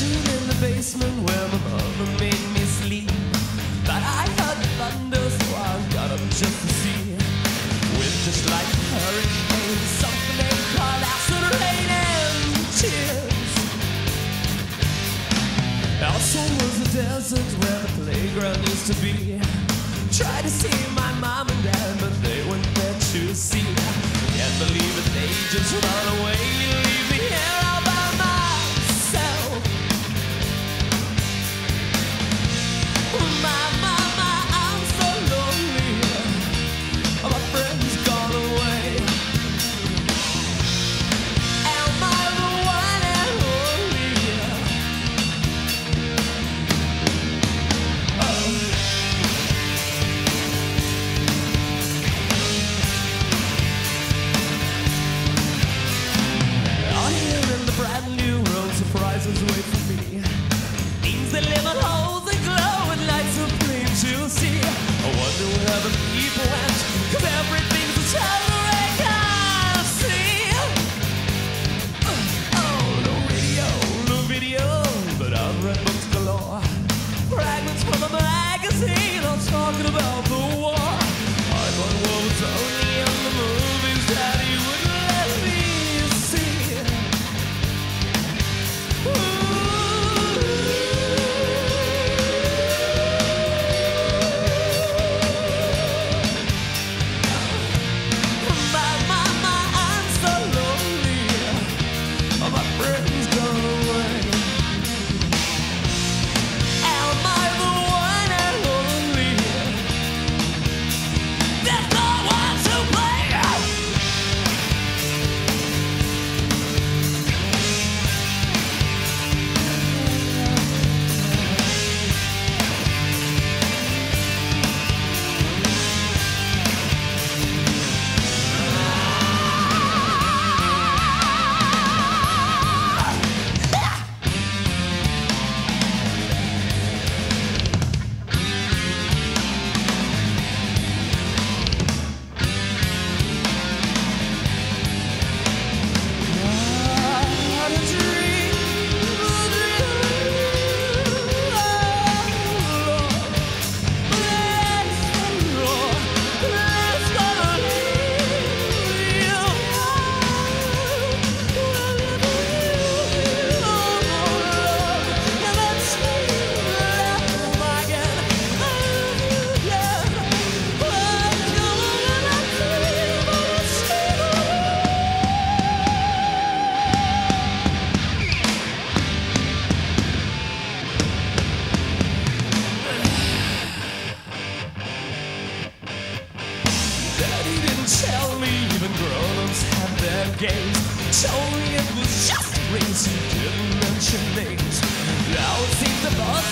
In the basement where my mother made me sleep. But I heard the thunder, so I got up just to see. With just like a hurricane, something they call acid rain and tears. Outside was a desert where the playground used to be. Tried to see my mom and dad, but they weren't there to see. Can't believe it, they just run away. My friends gone away. Tell me even grown-ups have their games. Told me it was just a race. Didn't mention names. Now it seems both sides